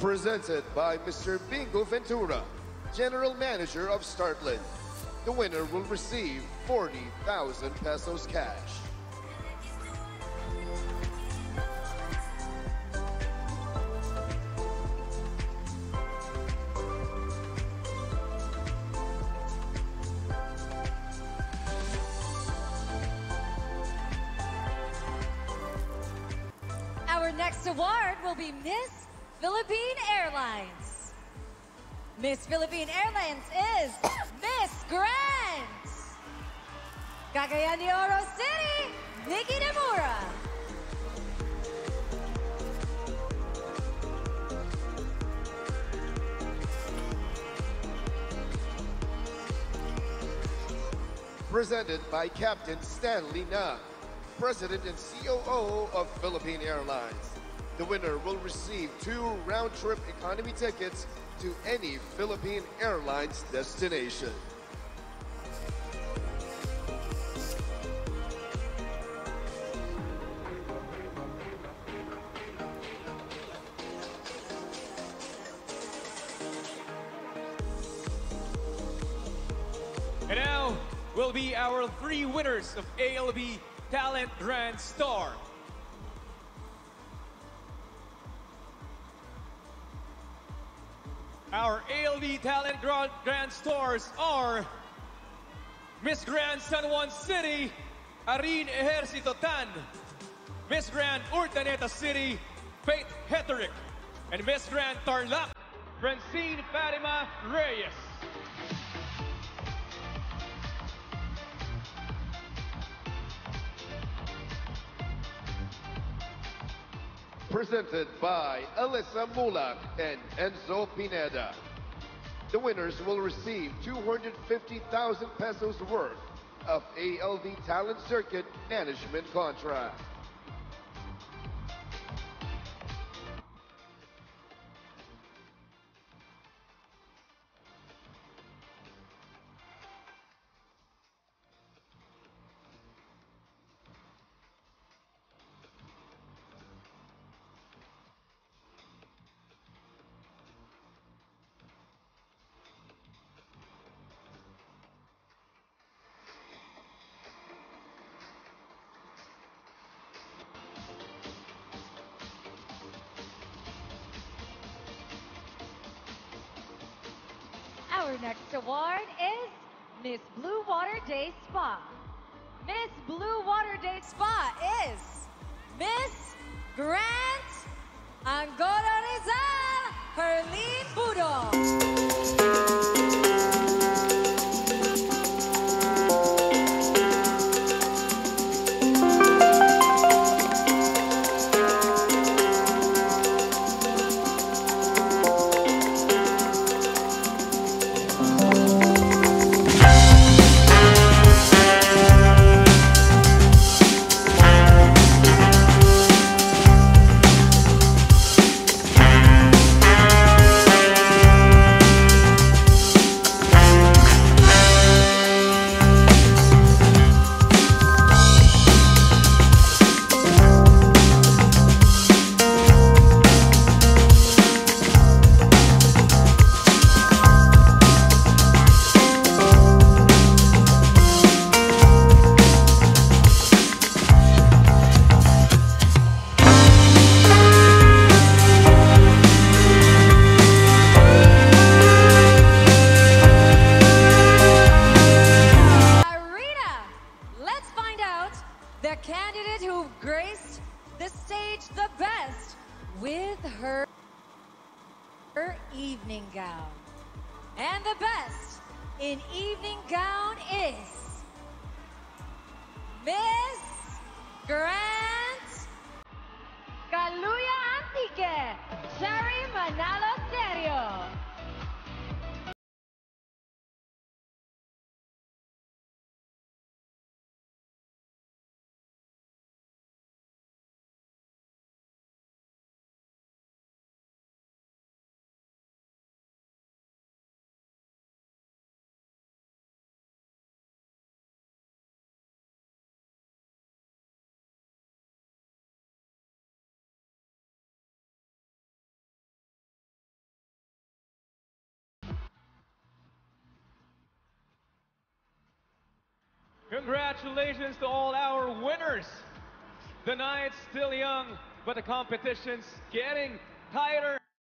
Presented by Mr. Bingo Ventura, General Manager of Startland. The winner will receive 40,000 pesos cash. Our next award will be Miss Philippine Airlines. Miss Philippine Airlines is Miss Grand. Cagayan de Oro City, Nikki de Moura. Presented by Captain Stanley Ng, President and COO of Philippine Airlines. The winner will receive two round-trip economy tickets to any Philippine Airlines destination. And now will be our three winners of ALV Talent Grand Star. Our ALV Talent Grand, Grand Stars are Miss Grand San Juan City, Arin Ejercito Tan, Miss Grand Urdaneta City, Faith Heterick, and Miss Grand Tarlac, Francine Fatima Reyes. Presented by Alyssa Muhlach and Enzo Pineda. The winners will receive 250,000 pesos worth of ALV Talent Circuit Management Contract. Our next award is Miss Blue Water Day Spa. Miss Blue Water Day Spa is Miss Grand Angono Rizal Herlene Budol. Her evening gown. And the best in evening gown is Miss Congratulations to all our winners. The night's still young, but the competition's getting tighter